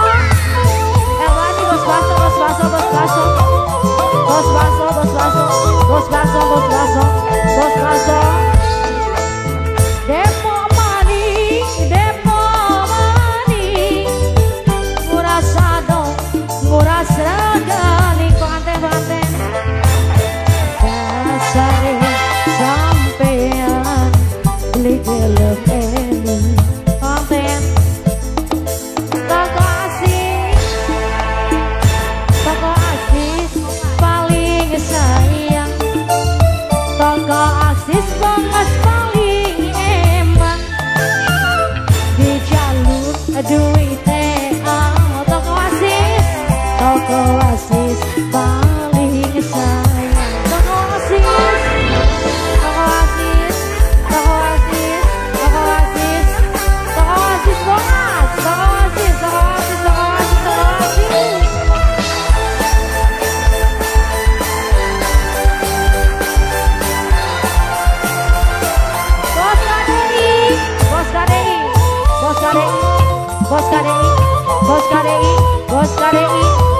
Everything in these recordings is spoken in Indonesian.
É dos braços, dos braços, dos braços, dos braços. Bos KDI, Bos KDI, Bos KDI.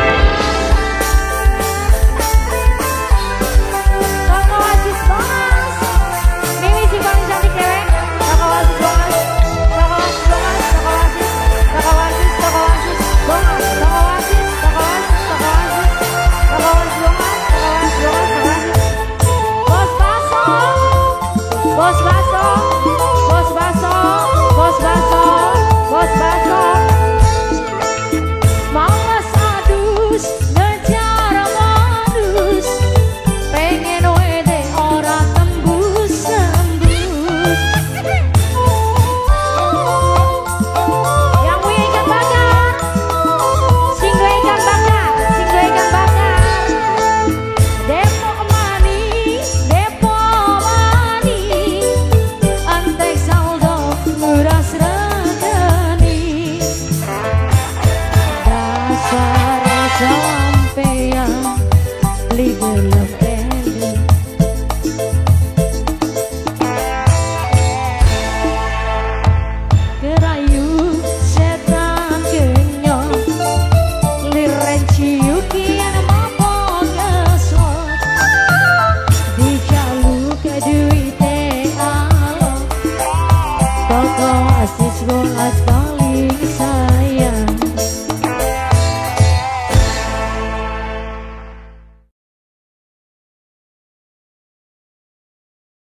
Don't go, I.